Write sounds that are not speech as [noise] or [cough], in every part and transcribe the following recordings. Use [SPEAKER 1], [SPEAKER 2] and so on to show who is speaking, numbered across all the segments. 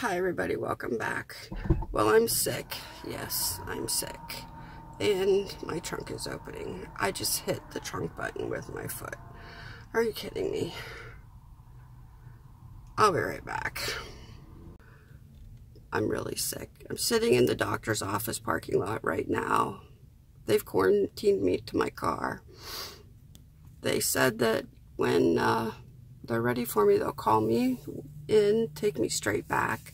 [SPEAKER 1] Hi everybody, welcome back. Well, I'm sick. Yes, I'm sick. And my trunk is opening. I just hit the trunk button with my foot. Are you kidding me? I'll be right back. I'm really sick. I'm sitting in the doctor's office parking lot right now. They've quarantined me to my car. They said that when uh, they're ready for me, they'll call me in, take me straight back.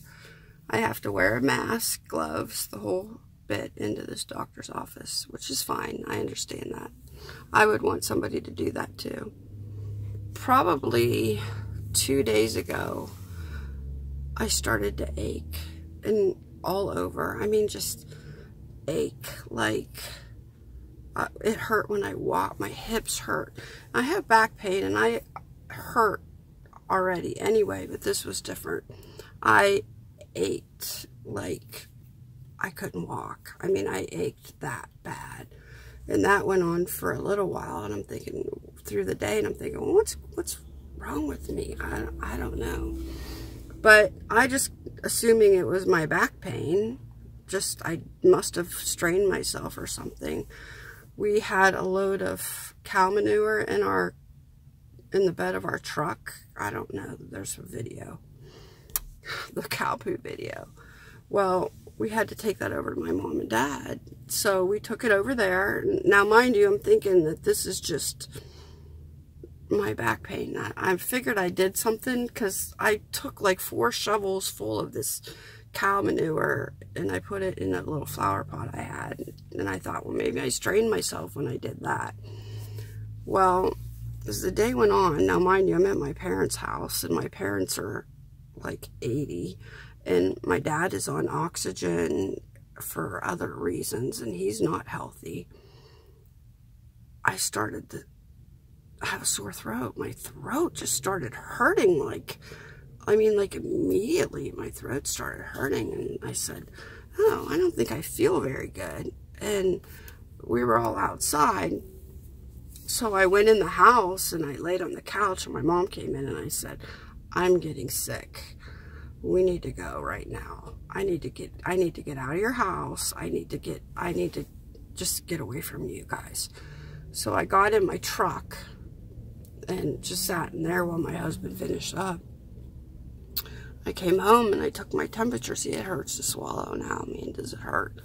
[SPEAKER 1] I have to wear a mask, gloves, the whole bit into this doctor's office, which is fine. I understand that. I would want somebody to do that too. Probably two days ago, I started to ache and all over. I mean, just ache like uh, it hurt when I walk. My hips hurt. I have back pain and I hurt already anyway, but this was different. I ached like I couldn't walk. I mean, I ached that bad. And that went on for a little while, and I'm thinking through the day, and I'm thinking, what's what's wrong with me? I, I don't know. But I just, assuming it was my back pain, just, I must have strained myself or something. We had a load of cow manure in our in the bed of our truck. I don't know. There's a video. [sighs] The cow poo video. Well, we had to take that over to my mom and dad. So we took it over there. Now, mind you, I'm thinking that this is just my back pain. I, I figured I did something because I took like four shovels full of this cow manure and I put it in a little flower pot I had. And I thought, well, maybe I strained myself when I did that. Well, as the day went on, now mind you, I'm at my parents' house, and my parents are like 80, and my dad is on oxygen for other reasons, and he's not healthy. I started to have a sore throat. My throat just started hurting like, I mean, like immediately my throat started hurting, and I said, oh, I don't think I feel very good. And we were all outside, so I went in the house and I laid on the couch and my mom came in and I said, I'm getting sick. We need to go right now. I need to get, I need to get out of your house. I need to get, I need to just get away from you guys. So I got in my truck and just sat in there while my husband finished up. I came home and I took my temperature. See, it hurts to swallow now. I mean, does it hurt?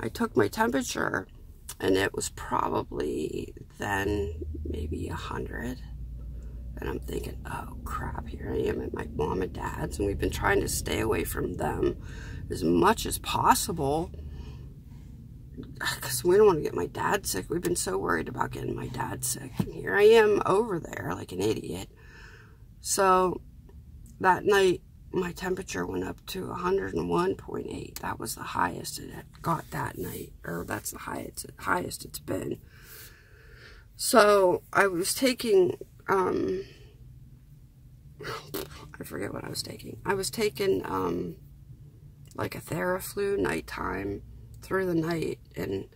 [SPEAKER 1] I took my temperature and it was probably then maybe a hundred. And I'm thinking oh crap here I am at my mom and dad's and we've been trying to stay away from them as much as possible. Because we don't want to get my dad sick. We've been so worried about getting my dad sick. And here I am over there like an idiot. So that night my temperature went up to 101.8. That was the highest it got that night, or that's the highest, highest it's been. So I was taking, um, [sighs] I forget what I was taking. I was taking, um, like a Theraflu nighttime through the night and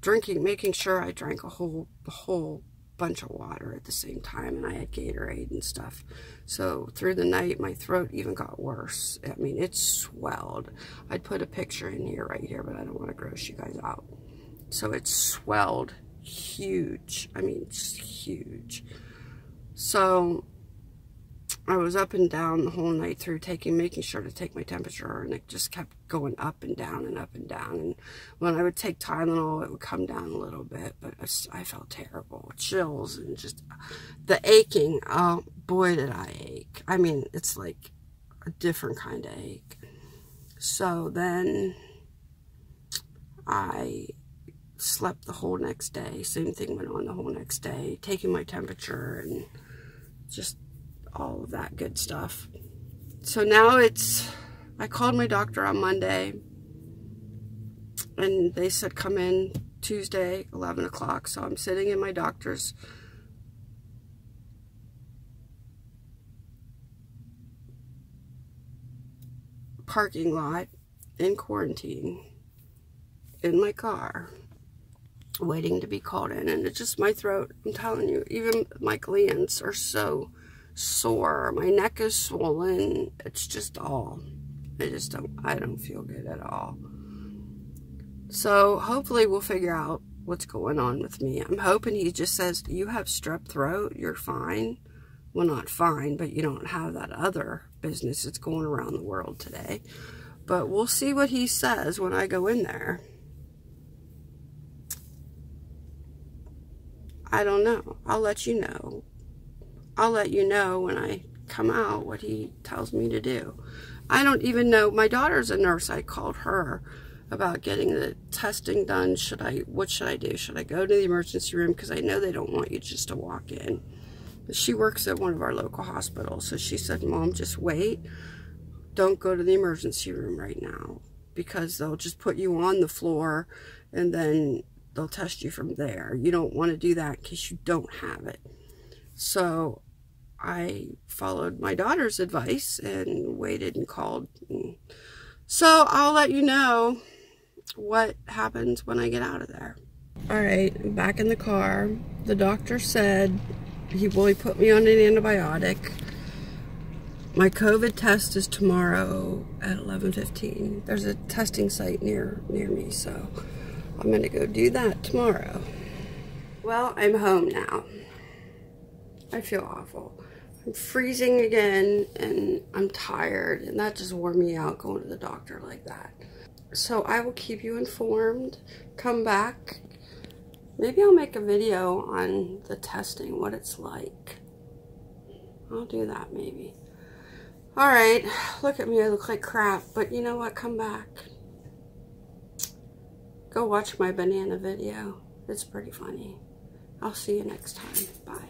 [SPEAKER 1] drinking, making sure I drank a whole, whole bunch of water at the same time and I had Gatorade and stuff. So through the night, my throat even got worse. I mean, it swelled. I'd put a picture in here right here, but I don't want to gross you guys out. So it swelled huge. I mean, it's huge. So I was up and down the whole night through taking, making sure to take my temperature and it just kept going up and down and up and down. And when I would take Tylenol, it would come down a little bit, but I felt terrible. Chills and just the aching. Oh, boy, did I ache. I mean, it's like a different kind of ache. So then I slept the whole next day. Same thing went on the whole next day, taking my temperature and just all of that good stuff. So now it's, I called my doctor on Monday and they said come in Tuesday, 11 o'clock. So I'm sitting in my doctor's parking lot in quarantine in my car waiting to be called in and it's just my throat i'm telling you even my glands are so sore. My neck is swollen. It's just all, I just don't, I don't feel good at all. So hopefully we'll figure out what's going on with me. I'm hoping he just says, you have strep throat, you're fine. Well, not fine, but you don't have that other business that's going around the world today. But we'll see what he says when I go in there. I don't know. I'll let you know. I'll let you know when I come out what he tells me to do. I don't even know. My daughter's a nurse. I called her about getting the testing done. Should I, what should I do? Should I go to the emergency room? Because I know they don't want you just to walk in. She works at one of our local hospitals. So she said, Mom, just wait. Don't go to the emergency room right now. Because they'll just put you on the floor and then they'll test you from there. You don't want to do that in case you don't have it. So I followed my daughter's advice and waited and called. So I'll let you know what happens when I get out of there. All right, back in the car. The doctor said he will put me on an antibiotic. My COVID test is tomorrow at 11:15. There's a testing site near near me, so I'm gonna go do that tomorrow. Well, I'm home now. I feel awful. I'm freezing again and I'm tired and that just wore me out going to the doctor like that. So I will keep you informed. Come back. Maybe I'll make a video on the testing, what it's like. I'll do that maybe. Alright, look at me, I look like crap, but you know what, come back. Go watch my banana video. It's pretty funny. I'll see you next time.